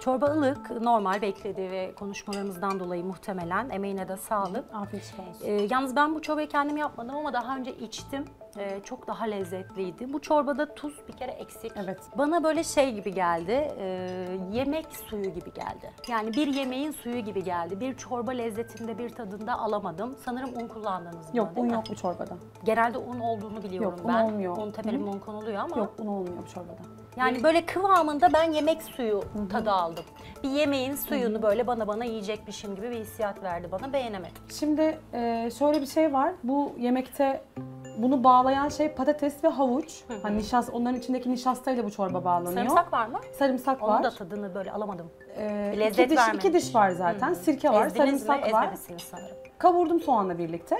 Çorba ılık, normal bekledi ve konuşmalarımızdan dolayı muhtemelen emeğine de sağlık. Afiyet olsun. Ee, yalnız ben bu çorbayı kendim yapmadım ama daha önce içtim. Ee, çok daha lezzetliydi. Bu çorbada tuz bir kere eksik. Evet. Bana böyle şey gibi geldi, e, yemek suyu gibi geldi. Yani bir yemeğin suyu gibi geldi. Bir çorba lezzetinde, bir tadında alamadım. Sanırım un kullandınız buna, Yok un yok bu çorbada. Genelde un olduğunu biliyorum Yok, un ben. olmuyor. Un tepeli un konuluyor ama. Yok un olmuyor bu çorbada. Yani böyle kıvamında ben yemek suyu tadı aldım. Bir yemeğin suyunu böyle bana bana yiyecekmişim gibi bir hissiyat verdi bana. Beğenemedim. Şimdi e, şöyle bir şey var. Bu yemekte bunu bağlayan şey patates ve havuç. Hani nişast, onların içindeki nişastayla bu çorba bağlanıyor. Sarımsak var mı? Sarımsak Onun var. da tadını böyle alamadım. Ee, Bir lezzet iki diş, vermemiş. iki diş var zaten. Sirke var, Ezdiniz mi? sarımsak var. Ezmemişsiniz sanırım. Kavurdum soğanla birlikte.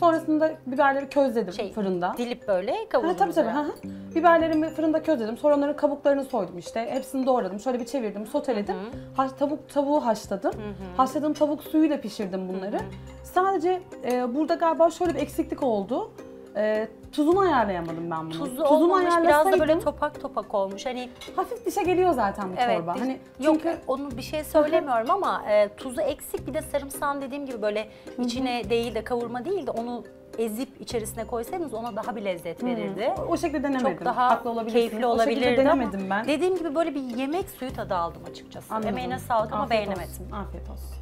Sonrasında biberleri közledim Şey, fırında. Dilip böyle Ha, kavurdunuz. tabii tabii. hı hı. Biberlerimi fırında közledim. Sonra onların kabuklarını soydum işte. Hepsini doğradım. Şöyle bir çevirdim, soteledim. Ha, tavuk tavuğu haşladım. Haşladığım tavuk suyuyla pişirdim bunları. Sadece e, burada galiba şöyle bir eksiklik oldu. E, tuzunu ayarlayamadım ben bunu. Tuzlu Tuzunu olmamış, biraz da ayarlasaydım, böyle topak topak olmuş. Hani hafif dişe geliyor zaten bu evet, çorba. Hani yok çünkü onu bir şey söylemiyorum ama e, tuzu eksik bir de sarımsağın dediğim gibi böyle içine değil de kavurma değil de onu ezip içerisine koysaydınız ona daha bir lezzet verirdi. o şekilde denemedim. Çok daha Haklı olabilirsiniz. keyifli O şekilde olabilirdi ama denemedim ben. dediğim gibi böyle bir yemek suyu tadı aldım açıkçası. Anladım. Emeğine sağlık ama Afiyet beğenemedim. olsun, Afiyet olsun.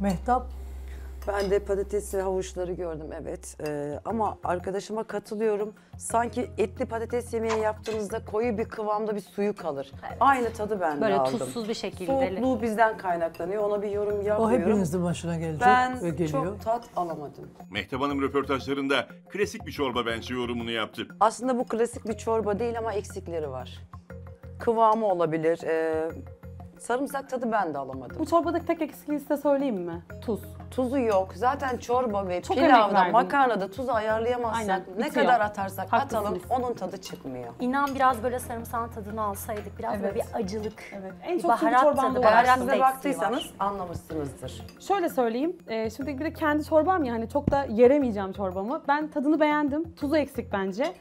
Mehtap Ben de patates ve havuçları gördüm evet. Ee, ama arkadaşıma katılıyorum. Sanki etli patates yemeği yaptığınızda koyu bir kıvamda bir suyu kalır. Aynı tadı ben de Böyle aldım. tuzsuz bir şekilde. Soğukluğu bizden kaynaklanıyor. Ona bir yorum o yapmıyorum. hepinizin başına gelecek ve ben geliyor. çok tat alamadım. Mehtap Hanım röportajlarında klasik bir çorba bence yorumunu yaptı. Aslında bu klasik bir çorba değil ama eksikleri var. Kıvamı olabilir. Ee, sarımsak tadı ben de alamadım. Bu çorbadaki tek eksikliği size söyleyeyim mi? Tuz. Tuzu yok. Zaten çorba ve Çok emek pilavda, makarnada tuzu ayarlayamazsak Aynen, ne bitiyor. kadar atarsak Haklısınız. atalım onun tadı çıkmıyor. İnan biraz böyle sarımsağın tadını alsaydık. Biraz böyle Evet. bir acılık. Evet. En bir çok çünkü baharat tadı, o. Eğer baharat siz da de eksiği baktıysanız var. anlamışsınızdır. Şöyle söyleyeyim, e, şimdi bir de kendi çorbam ya hani çok da yeremeyeceğim çorbamı. Ben tadını beğendim, tuzu eksik bence.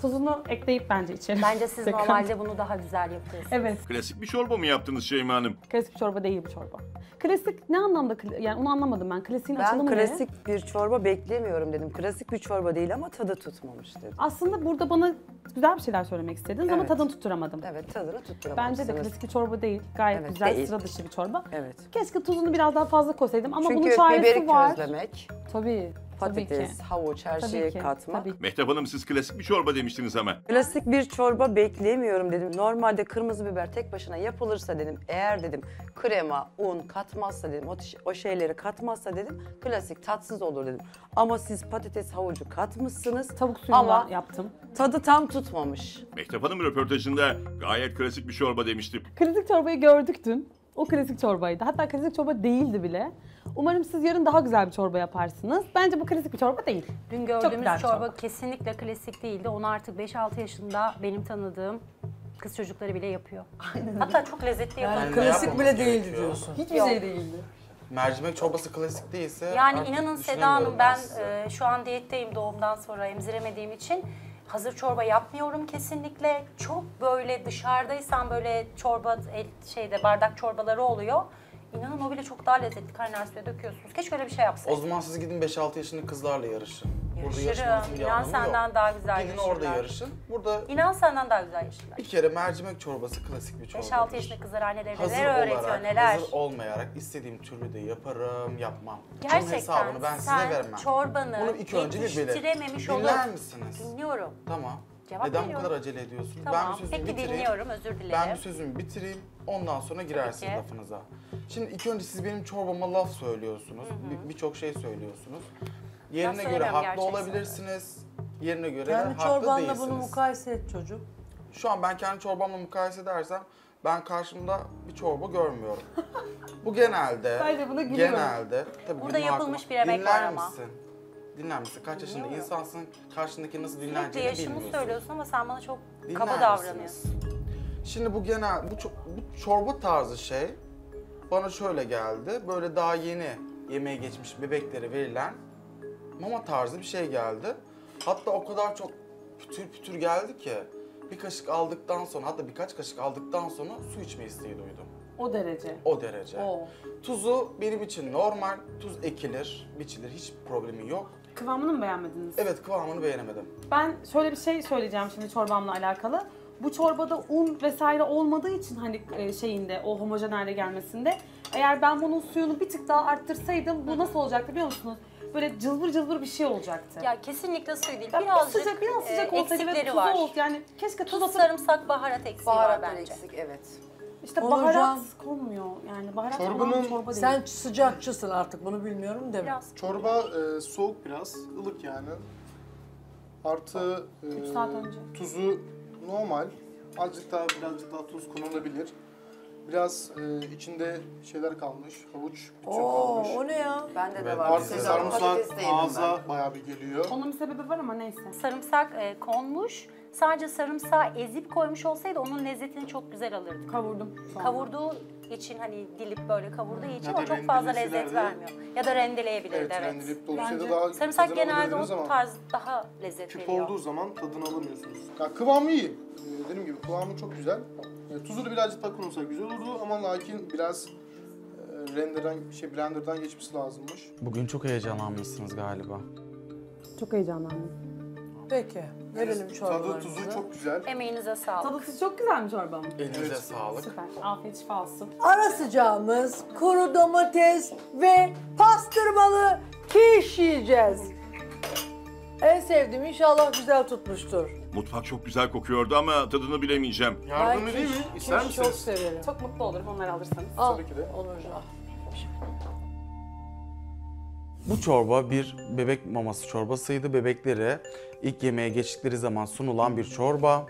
Tuzunu ekleyip bence içerim. Bence siz normalde bunu daha güzel yapıyorsunuz. Evet, Klasik bir çorba mı yaptınız Şeyma Hanım? klasik bir çorba değil bu çorba. Klasik ne anlamda, kla- yani onu anlamadım ben. Klasiğin Ben açılımı ne? klasik bir çorba beklemiyorum dedim. Klasik bir çorba değil ama tadı tutmamış dedim. Aslında burada bana güzel bir şeyler söylemek istediniz ama Evet. tadını tutturamadım. Evet tadını Bence tutturamamışsınız. de klasik bir çorba değil. Gayet Evet, güzel, değil. sıra dışı bir çorba. Evet. Keşke tuzunu biraz daha fazla koysaydım ama bunun Çünkü çaresi biberi var. közlemek, Tabii. Patates, havuç her Tabii şeyi ki, katmak. tabii. Mehtap Hanım siz klasik bir çorba demiştiniz ama. Klasik bir çorba beklemiyorum dedim. Normalde kırmızı biber tek başına yapılırsa dedim. Eğer dedim krema, un katmazsa dedim. O, o şeyleri katmazsa dedim. Klasik tatsız olur dedim. Ama siz patates havucu katmışsınız. Tavuk suyunu Ama yaptım. tadı tam tutmamış. Mehtap Hanım röportajında gayet klasik bir çorba demişti. Klasik çorbayı gördük dün. O klasik çorbaydı. Hatta klasik çorba değildi bile. Umarım siz yarın daha güzel bir çorba yaparsınız. Bence bu klasik bir çorba değil. Dün gördüğümüz çorba, çorba. kesinlikle klasik değildi. Onu artık 5-6 yaşında benim tanıdığım kız çocukları bile yapıyor. Hatta çok lezzetli yapıyor. Yani klasik bile değildi gerekiyor. diyorsun. Hiçbir şey değildi. Mercimek çorbası klasik değilse Yani inanın Seda Hanım ben e, şu an diyetteyim doğumdan sonra emziremediğim için hazır çorba yapmıyorum kesinlikle. Çok böyle dışarıdaysam böyle çorba el, şeyde bardak çorbaları oluyor. İnanın o bile çok daha lezzetli kaynar suya döküyorsunuz. Keşke öyle bir şey O zaman siz gidin 5-6 yaşındaki kızlarla yarışın. Burada Yarışırım. yarışmanızın bir İnan anlamı senden yok. daha güzel Gidin yarışırlar. orada yarışın. Burada İnan senden daha güzel yaşlılar. bir kere mercimek çorbası klasik bir çorba. 5-6 yaşında kızlar annelerine Hazır neler öğretiyor olarak, neler. hazır olmayarak istediğim türlü de yaparım, yapmam. Bunun Gerçekten hesabını ben sen size vermem. çorbanı Bunu ilk önce bir bilin. yetiştirememiş olur. Dinler misiniz? Dinliyorum. Tamam. Cevap Neden veriyorum. bu kadar acele ediyorsunuz? Ben Tamam. bir sözümü Peki bitireyim. dinliyorum özür dilerim. Ben bir sözümü bitireyim, ondan sonra girersiniz ki. lafınıza. Şimdi ilk önce siz benim çorbama laf söylüyorsunuz, bir- birçok şey söylüyorsunuz. Yerine göre söylemiyorum, haklı gerçek olabilirsiniz, yerine göre Kendi haklı çorbanla değilsiniz. bunu mukayese et çocuk. Şu an ben kendi çorbamla mukayese edersem ben karşımda bir çorba görmüyorum. Bu genelde, Bence buna gülüyorum. genelde, tabii Burada gülme yapılmış bir emek Dinler var ama. Misin? Dinler misin? Kaç yaşında insansın, karşındaki nasıl Sürekli dinleneceğini yaşımı bilmiyorsun. söylüyorsun ama sen bana çok Dinler kaba misiniz? davranıyorsun. Şimdi bu genel bu, ço- bu çorba tarzı şey bana şöyle geldi. Böyle daha yeni yemeğe geçmiş bebeklere verilen mama tarzı bir şey geldi. Hatta o kadar çok pütür pütür geldi ki bir kaşık aldıktan sonra hatta birkaç kaşık aldıktan sonra su içme isteği duydum. O derece. O derece. O. Tuzu benim için normal. Tuz ekilir, biçilir. Hiç problemi yok. Kıvamını mı beğenmediniz? Evet kıvamını beğenemedim. Ben şöyle bir şey söyleyeceğim şimdi çorbamla alakalı. Bu çorbada un vesaire olmadığı için hani e, şeyinde o homojen hale gelmesinde eğer ben bunun suyunu bir tık daha arttırsaydım bu nasıl olacaktı biliyor musunuz? Böyle cılbır cılbır bir şey olacaktı. Ya kesinlikle suyu değil. Biraz sıcak, biraz sıcak e, olsaydı ve eksikleri tuzu var. olsun. Yani keşke tuz Tuz, atıp sarımsak, baharat eksiği var Baharatlar bence. eksik evet. İşte Onurcan, baharat konmuyor. Yani baharat çorbanın- olan çorba değil. Sen sıcakçısın artık bunu bilmiyorum deme. Biraz Çorba e, soğuk biraz, ılık yani. Artı e, Üç saat önce. tuzu normal. Azıcık daha birazcık daha tuz konulabilir. Biraz e, içinde şeyler kalmış, havuç küçük Oo, kalmış. o ne ya? Bende de var. Artı Sezar sarımsak patates de yedim ağza bayağı bir geliyor. Onun bir sebebi var ama neyse. sarımsak e, konmuş. Sadece sarımsağı ezip koymuş olsaydı onun lezzetini çok güzel alırdık. Kavurdum. anda. Kavurduğu için hani dilip böyle kavurduğu için Ya da o çok fazla rendeleseler lezzet de- vermiyor. Ya da rendeleyebilirdi Evet, evet. rendeleyip dolsaydı Bence daha Sarımsak tadını genelde alabilirdiniz o ama tarz daha lezzet küp veriyor. olduğu zaman tadını alamıyorsunuz. Ya kıvamı iyi. Ee, dediğim gibi kıvamı çok güzel. E, tuzu da birazcık daha konulsa güzel olurdu ama lakin biraz e, renderden, şey blenderdan geçmesi lazımmış. Bugün çok heyecanlanmışsınız galiba. Çok heyecanlandım. Peki verelim Tadı çorbalarımızı. tuzu çok güzel. Emeğinize sağlık. Tadı çok güzel mi çorbam? Elinize sağlık. Süper. Afiyet şifa olsun. Ara sıcağımız kuru domates ve pastırmalı kiş yiyeceğiz. En sevdiğim inşallah güzel tutmuştur. Mutfak çok güzel kokuyordu ama tadını bilemeyeceğim. Yardım Ben edeyim mi? kiş- İster kiş çok misiniz? severim. Çok mutlu olurum onları alırsanız. Al Tabii ki de. Onurcan. Bu çorba bir bebek maması çorbasıydı. Bebeklere ilk yemeğe geçtikleri zaman sunulan bir çorba.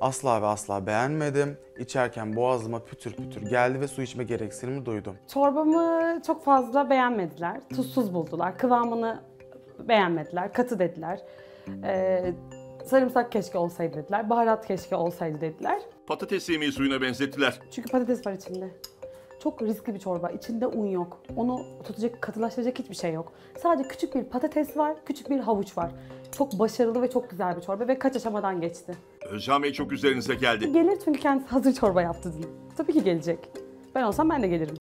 Asla ve asla beğenmedim. İçerken boğazıma pütür pütür geldi ve su içme gereksinimi duydum. Çorbamı çok fazla beğenmediler. Tuzsuz buldular. Kıvamını beğenmediler. Katı dediler. Ee, sarımsak keşke olsaydı dediler. Baharat keşke olsaydı dediler. Patates yemeği suyuna benzettiler. Çünkü patates var içinde. Çok riskli bir çorba. İçinde un yok. Onu tutacak, katılaştıracak hiçbir şey yok. Sadece küçük bir patates var, küçük bir havuç var. Çok başarılı ve çok güzel bir çorba ve kaç aşamadan geçti. Özcan Bey çok üzerinize geldi. Gelir çünkü kendisi hazır çorba yaptı. Tabii ki gelecek. Ben olsam ben de gelirim.